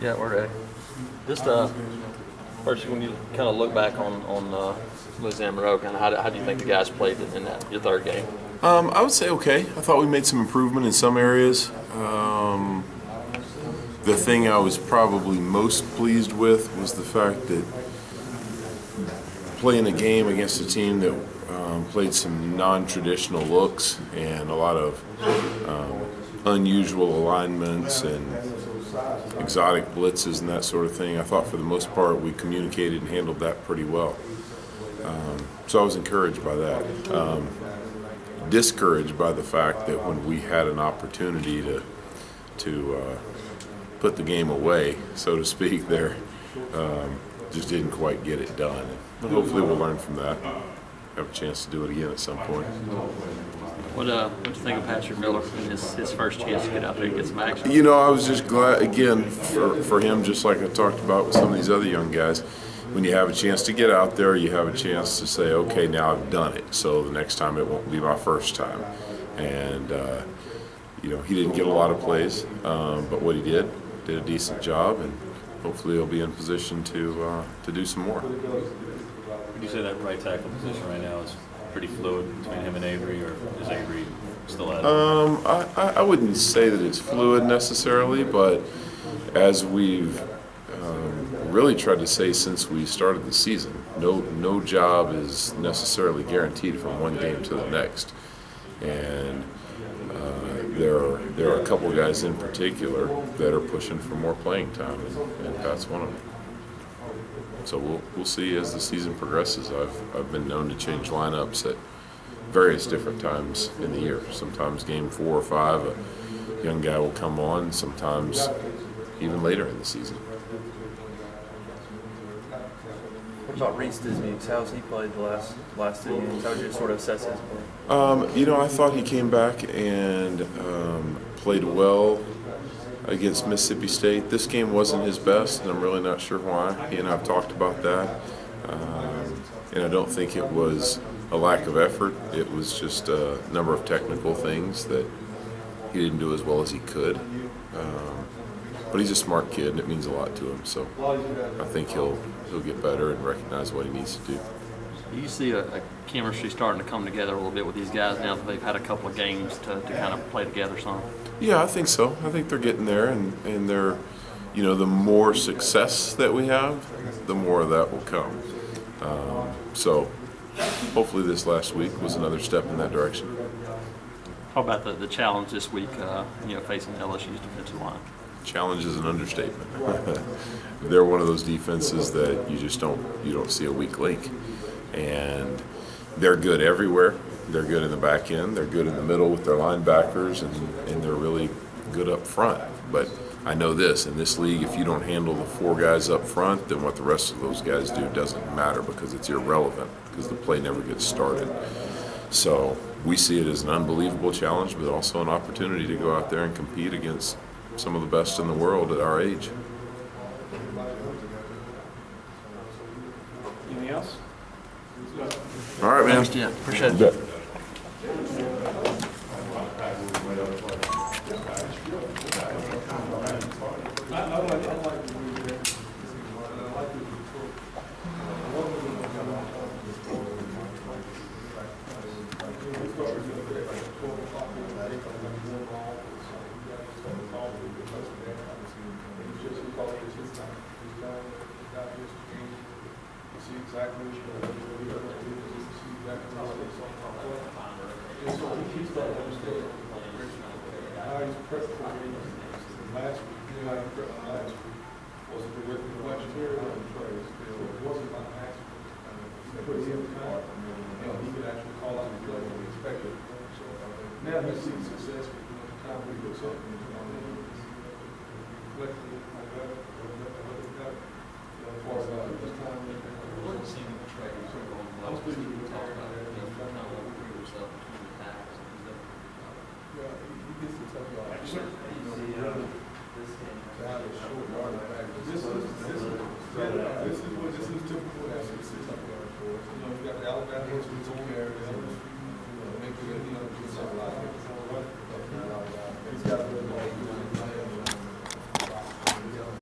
Yeah, we're ready. Just uh, first, when you kind of look back on on uh, Monroe, kind of how, do- how do you think the guys played in, in that your third game? Um, I would say okay. I thought we made some improvement in some areas. Um, the thing I was probably most pleased with was the fact that playing a game against a team that um, played some non-traditional looks and a lot of um, unusual alignments and exotic blitzes and that sort of thing. I thought for the most part we communicated and handled that pretty well. Um, so I was encouraged by that. Um, discouraged by the fact that when we had an opportunity to to uh, put the game away, so to speak, there um, just didn't quite get it done. Hopefully, we'll learn from that. Have a chance to do it again at some point. What uh, what you think of Patrick Miller and his, his first chance to get out there and get some action? You know, I was just glad again for for him, just like I talked about with some of these other young guys. When you have a chance to get out there, you have a chance to say, "Okay, now I've done it." So the next time it won't be my first time. And uh, you know, he didn't get a lot of plays, um, but what he did, did a decent job, and hopefully he'll be in position to uh, to do some more. Would you say that right tackle position right now is pretty fluid between him and Avery, or is Avery still at it? Um, I, I wouldn't say that it's fluid necessarily, but as we've um, really tried to say since we started the season, no no job is necessarily guaranteed from one game to the next, and uh, there are there are a couple guys in particular that are pushing for more playing time, and, and Pat's one of them. So we'll we'll see as the season progresses. I've I've been known to change lineups at various different times in the year. Sometimes game four or five, a young guy will come on. Sometimes even later in the season. What about Reese Dismukes? How's he played the last last two games? How would you sort of assess his play? Um, you know, I thought he came back and um, played well against Mississippi State. This game wasn't his best, and I'm really not sure why. He and I have talked about that. Um, and I don't think it was a lack of effort. It was just a number of technical things that he didn't do as well as he could. Um, but he's a smart kid, and it means a lot to him. So I think he'll he'll get better and recognize what he needs to do. You see a, a chemistry starting to come together a little bit with these guys now that they've had a couple of games to, to kind of play together some? Yeah, I think so. I think they're getting there, and, and they're, you know, the more success that we have, the more of that will come. Um, so hopefully this last week was another step in that direction. How about the, the challenge this week, uh, you know, facing LSU's defensive line? Challenge is an understatement. they're one of those defenses that you just don't you don't see a weak link, and they're good everywhere. They're good in the back end. They're good in the middle with their linebackers, and, and they're really good up front. But I know this in this league, if you don't handle the four guys up front, then what the rest of those guys do doesn't matter because it's irrelevant because the play never gets started. So we see it as an unbelievable challenge, but also an opportunity to go out there and compete against some of the best in the world at our age. All right, man. Thanks. Appreciate it. Bet. See exactly what you're gonna do, see exactly how it's all going. And so he keeps that understanding. How he's prepped for. Last week, you know, prepped last week. Was the here or the praise? It wasn't accident. In time, you know, he could actually call out play when he expected. So uh, now success, but you know, the time we do something, you know, reflecting on that, or that, or that, you know, as far as, uh, this time. I was thinking we talked about it. Yeah, he he gets the tough guy. You know, to have a short yard This is, this is, this is what, this is typical. You know, you got the Alabama, is on